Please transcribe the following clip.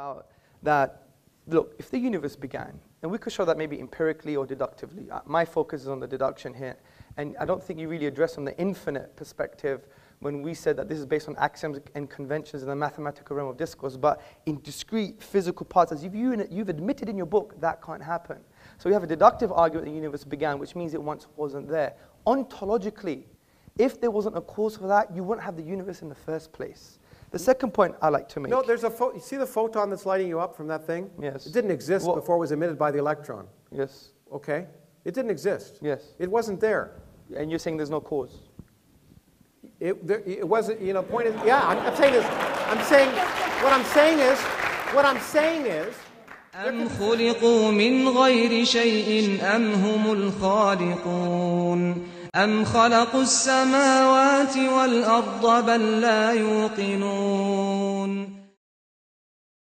about that, look, if the universe began, and we could show that maybe empirically or deductively. Uh, my focus is on the deduction here. And I don't think you really address on the infinite perspective when we said that this is based on axioms and conventions in the mathematical realm of discourse, but in discrete physical parts, as you've, you've admitted in your book, that can't happen. So we have a deductive argument the universe began, which means it once wasn't there. Ontologically, if there wasn't a cause for that, you wouldn't have the universe in the first place. The second point I like to make. No, there's a pho- you see the photon that's lighting you up from that thing? Yes. It didn't exist What- before it was emitted by the electron. Yes. Okay? It didn't exist. Yes. It wasn't there. And you're saying there's no cause. It, there, it wasn't, you know, point is, yeah, I'm, I'm saying this. I'm saying, what I'm saying is, what I'm saying is, أم خلقوا من غير شيء أم هم الخالقون أم خلقوا السماوات والأرض بل لا يوقنون